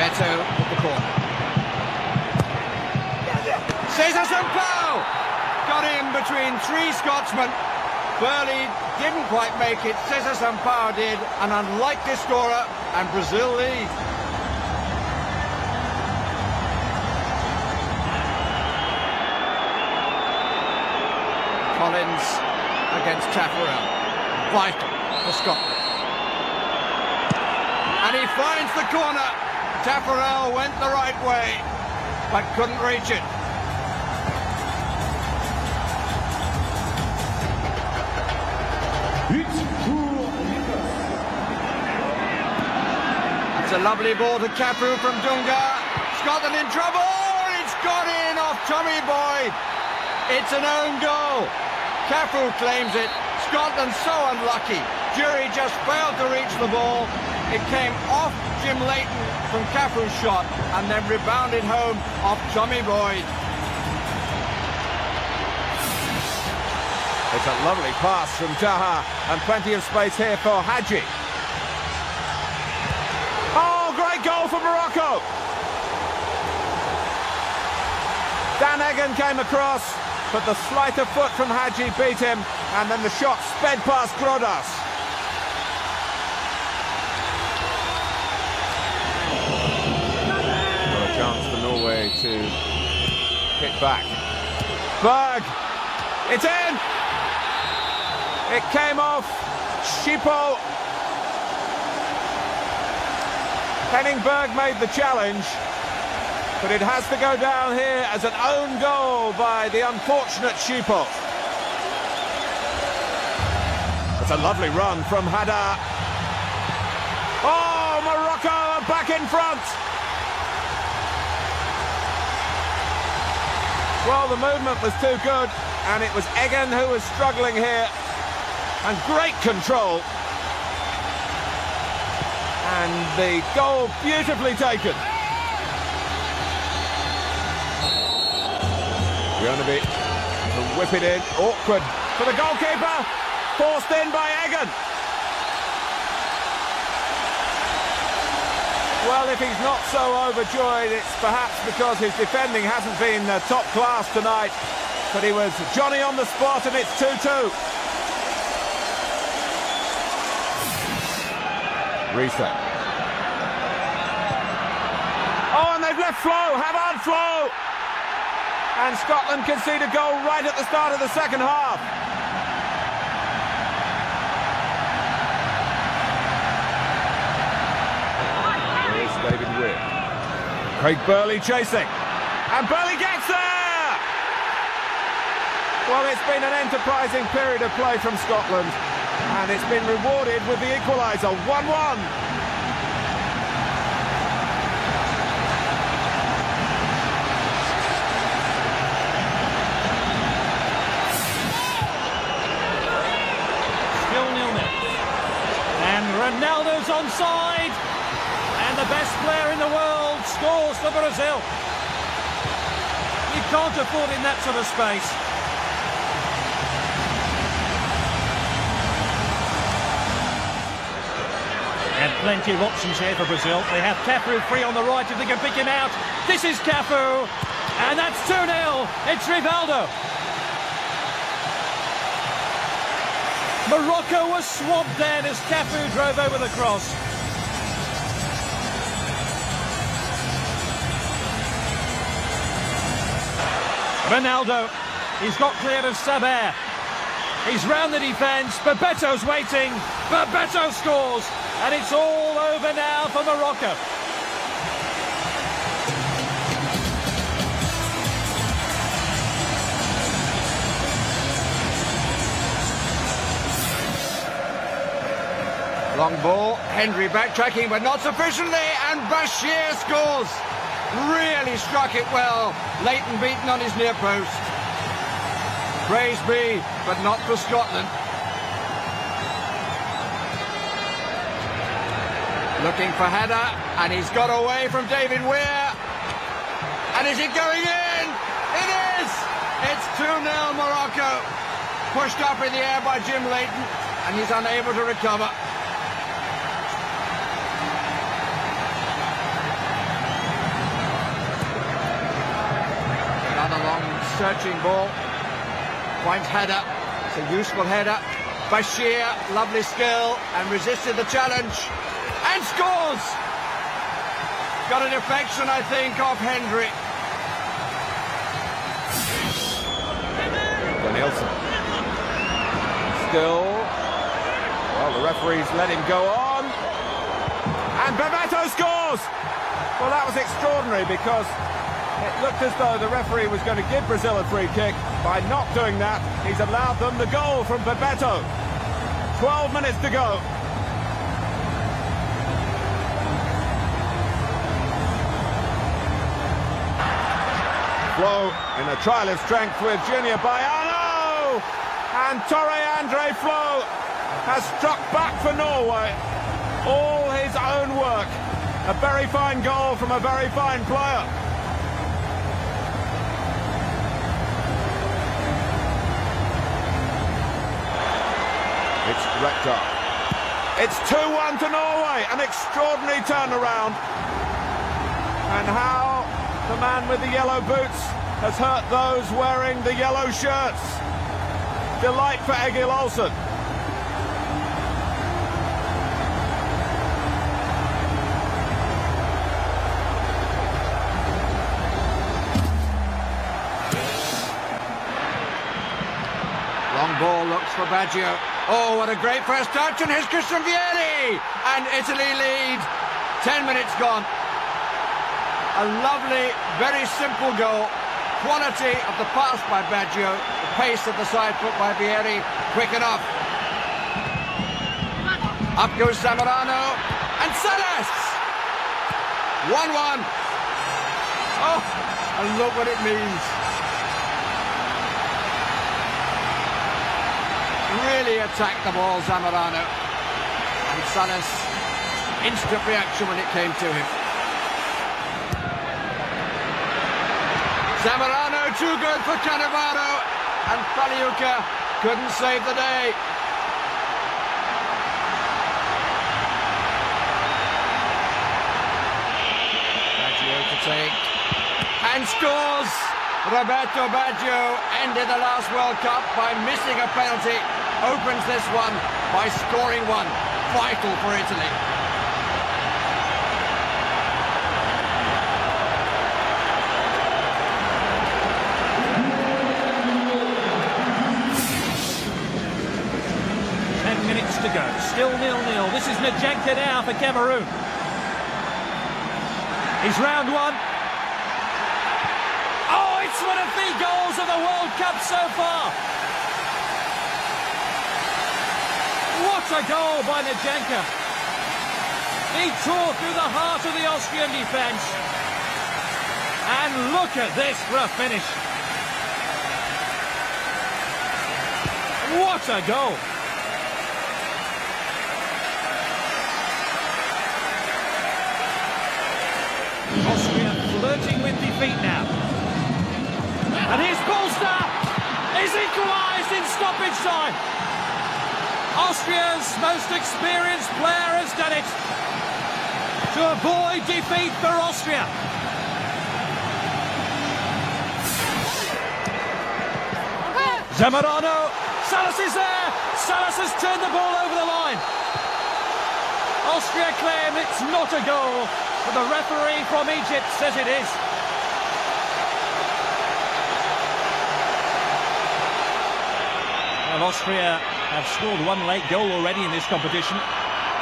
Beto with the corner. Cesar Sampaio! got in between three Scotsmen. Burley didn't quite make it. Cesar Sampaio did, an unlikely scorer, and Brazil lead. Collins against Taffarel. Vital for Scotland. And he finds the corner. Taffarel went the right way, but couldn't reach it. It's a lovely ball to Cafu from Dunga. Scotland in trouble. It's got in off Tommy Boyd. It's an own goal. Cafu claims it. Scotland so unlucky. Jury just failed to reach the ball. It came off Jim Leighton from Cafu's shot and then rebounded home off Tommy Boyd. It's a lovely pass from Taha and plenty of space here for Hadji. Oh, great goal for Morocco! Dan Eggen came across, but the sleight of foot from Hadji beat him, and then the shot sped past Grodås. To hit back. Berg! It's in! It came off Chippo. Henning Berg made the challenge, but it has to go down here as an own goal by the unfortunate Chippo. It's a lovely run from Hadda. Oh, Morocco are back in front. Well, the movement was too good, and it was Eggen who was struggling here and great control. And the goal beautifully taken. Bjornebye to whip it in. Awkward for the goalkeeper. Forced in by Eggen. Well, if he's not so overjoyed, it's perhaps because his defending hasn't been uh, top class tonight. But he was Johnny on the spot and it's 2-2. Reset. Oh, and they've left Flo. Havard Flo. And Scotland concede a goal right at the start of the second half. Here's David Weir. Craig Burley chasing. And Burley gets there! Well, it's been an enterprising period of play from Scotland. And it's been rewarded with the equaliser, 1-1. Still nil-nil. And Ronaldo's onside. And the best player in the world scores for Brazil. You can't afford in that sort of space. And plenty of options here for Brazil. They have Cafu free on the right if they can pick him out. This is Cafu. And that's 2-0. It's Rivaldo. Morocco was swamped then as Cafu drove over the cross. Ronaldo. He's got clear of Saber. He's round the defence. Bebeto's waiting. Babetto scores. And it's all over now for Morocco. Long ball, Hendry backtracking, but not sufficiently, and Bassir scores. Really struck it well. Leighton beaten on his near post. Praise be, but not for Scotland. Looking for header, and he's got away from David Weir. And is it going in? It is! It's 2-0 Morocco. Pushed up in the air by Jim Leighton, and he's unable to recover. Searching ball. Point header. It's a useful header. Bassir, lovely skill, and resisted the challenge. And scores! Got an affection, I think, of Hendry. Nielsen. Still. Well, the referees let him go on. And Bebeto scores! Well, that was extraordinary because it looked as though the referee was going to give Brazil a free kick. By not doing that, he's allowed them the goal from Bebeto. 12 minutes to go. Flo in a trial of strength with Junior Baiano. And Tore Andre Flo has struck back for Norway. All his own work. A very fine goal from a very fine player. It's Rekdal. It's 2-1 to Norway, an extraordinary turnaround. And how the man with the yellow boots has hurt those wearing the yellow shirts. Delight for Egil Olsen. Long ball looks for Baggio. Oh, what a great first touch, and here's Christian Vieri! And Italy lead. Ten minutes gone. A lovely, very simple goal. Quality of the pass by Baggio. The pace of the side put by Vieri. Quick enough. Up goes Zamorano. And Salas! 1-1. Oh, and look what it means. Really attacked the ball, Zamorano. And Salas, instant reaction when it came to him. Zamorano too good for Cannavaro. And Pagliuca couldn't save the day. Baggio to take. And scores! Roberto Baggio ended the last World Cup by missing a penalty. Opens this one by scoring one. Vital for Italy. Ten minutes to go. Still nil-nil. This is Njanka now for Cameroon. He's round one. Oh, it's one of the goals of the World Cup so far. What a goal by Njanka. He tore through the heart of the Austrian defence. And look at this for a finish. What a goal. Austria flirting with defeat now. And here's Polster! He's equalised in stoppage time. Austria's most experienced player has done it. To avoid defeat for Austria. Zamorano. Salas is there. Salas has turned the ball over the line. Austria claim it's not a goal, but the referee from Egypt says it is. Austria have scored one late goal already in this competition.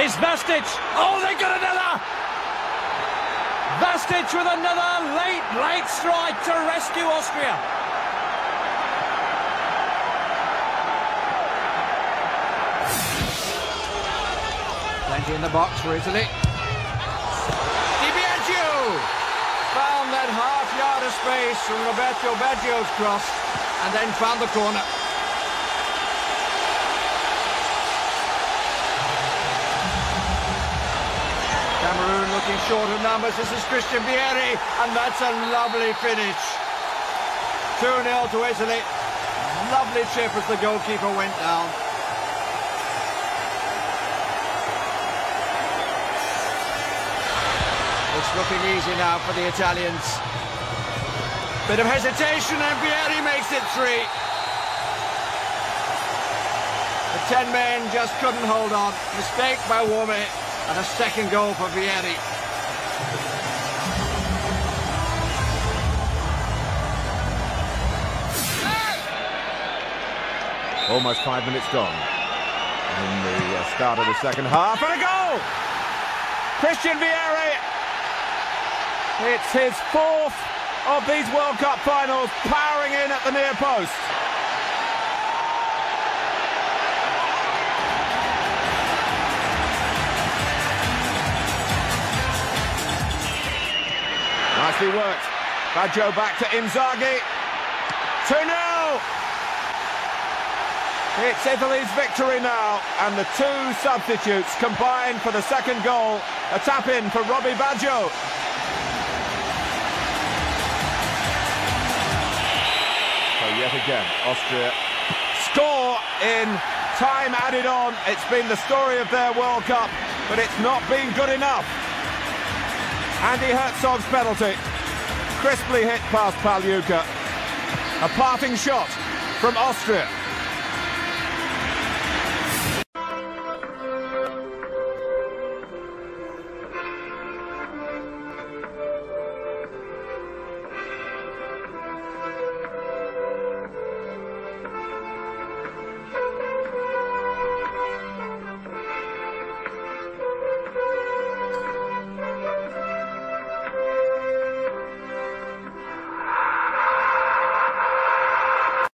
Is Vastic. Oh, they got another! Vastic with another late, late strike to rescue Austria. Plenty in the box for Italy. Di Biagio found that half yard of space from Roberto Baggio's cross and then found the corner. Short of numbers. This is Christian Vieri, and that's a lovely finish. 2-0 to Italy. Lovely chip as the goalkeeper went down. It's looking easy now for the Italians. Bit of hesitation and Vieri makes it three. The ten men just couldn't hold on. Mistake by Wome and a second goal for Vieri. Almost five minutes gone in the uh, start of the second half. And a goal! Christian Vieri. It's his fourth of these World Cup finals, powering in at the near post. Nicely worked. Baggio back to Inzaghi. 2-0! It's Italy's victory now, and the two substitutes combine for the second goal. A tap in for Robbie Baggio. So yet again, Austria score in time added on. It's been the story of their World Cup, but it's not been good enough. Andi Herzog's penalty, crisply hit past Pagliuca. A parting shot from Austria.